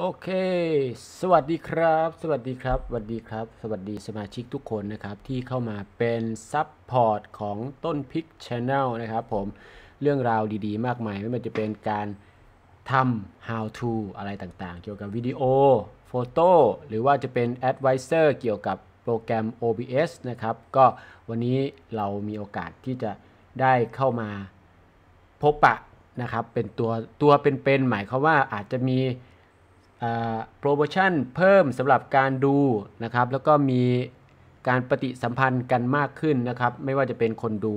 โอเค สวัสดีครับ สวัสดีครับ สวัสดีครับ สวัสดีสมาชิกทุกคนนะครับ ที่เข้ามาเป็นซัพพอร์ตของต้นพิกช n แนลนะครับผมเรื่องราวดีๆ มากมายไม่ว่าจะเป็นการทำ how to อะไรต่างๆ เกี่ยวกับวิดีโอ photo หรือว่าจะเป็น advisor เกี่ยวกับโปรแกรม OBS นะครับ ก็วันนี้เรามีโอกาสที่จะได้เข้ามาพบปะนะครับ เป็นตัวตัวเป็นๆหมายความว่าอาจจะมี โปรโมชั่นเพิ่มสำหรับการดูนะครับ แล้วก็มีการปฏิสัมพันธ์กันมากขึ้นนะครับ ไม่ว่าจะเป็นคนดู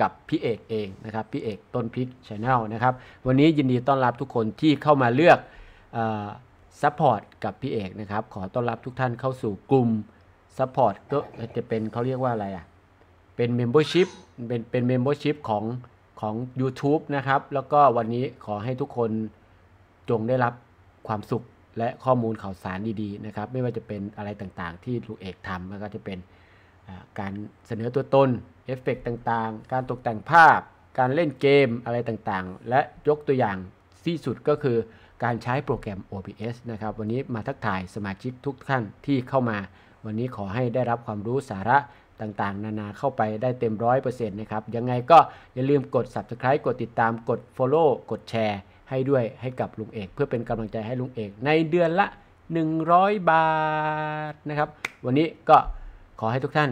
กับพี่เอกเองนะครับ พี่เอกต้นพริก Channel นะครับ วันนี้ยินดีต้อนรับทุกคนที่เข้ามาเลือก support กับพี่เอกนะครับ ขอต้อนรับทุกท่านเข้าสู่กลุ่ม support ก็จะเป็นเขาเรียกว่าอะไรอะ เป็น membership เป็นเป็น membership ของของ YouTube นะครับ แล้วก็วันนี้ขอให้ทุกคนจงได้รับความสุข และข้อมูลข่าวสารดีๆนะครับ ไม่ว่าจะเป็นอะไรต่างๆ ที่พี่เอกทำแล้วก็จะเป็นการเสนอตัวตนเอฟเฟกต่างๆ การตกแต่งภาพ การเล่นเกมอะไรต่างๆ และยกตัวอย่างที่สุดก็คือการใช้โปรแกรม OBS นะครับ วันนี้มาทักทายสมาชิกทุกท่านที่เข้ามา วันนี้ขอให้ได้รับความรู้สาระต่างๆ นานาเข้าไปได้เต็มร้อยเปอร์เซ็นต์นะครับ ยังไงก็อย่าลืมกด subscribe กดติดตามกด follow กดแชร์ ให้ด้วยให้กับลุงเอก เพื่อเป็นกำลังใจให้ลุงเอก ในเดือนละ 100 บาทนะครับ วันนี้ก็ขอให้ทุกท่าน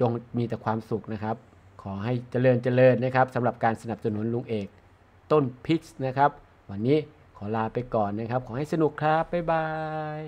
จงมีแต่ความสุขนะครับ ขอให้เจริญเจริญนะครับสำหรับการสนับสนุนลุงเอก ต้นพิชนะครับ วันนี้ขอลาไปก่อนนะครับ ขอให้สนุกครับ บ๊ายบาย